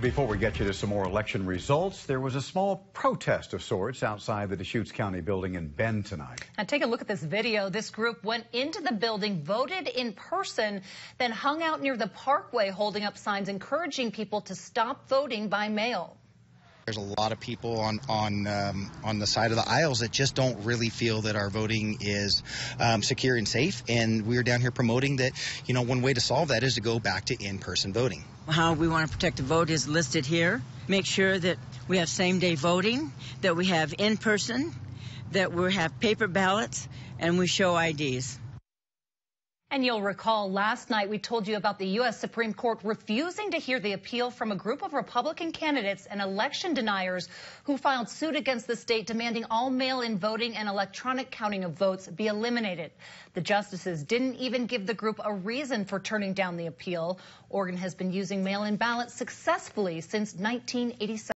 Before we get you to some more election results, there was a small protest of sorts outside the Deschutes County building in Bend tonight. Now take a look at this video. This group went into the building, voted in person, then hung out near the parkway holding up signs encouraging people to stop voting by mail. There's a lot of people on on um, on the side of the aisles that just don't really feel that our voting is um, secure and safe, and we're down here promoting that. You know, one way to solve that is to go back to in-person voting. How we want to protect the vote is listed here. Make sure that we have same-day voting, that we have in-person, that we have paper ballots, and we show IDs. And you'll recall last night we told you about the U.S. Supreme Court refusing to hear the appeal from a group of Republican candidates and election deniers who filed suit against the state demanding all mail-in voting and electronic counting of votes be eliminated. The justices didn't even give the group a reason for turning down the appeal. Oregon has been using mail-in ballots successfully since 1987.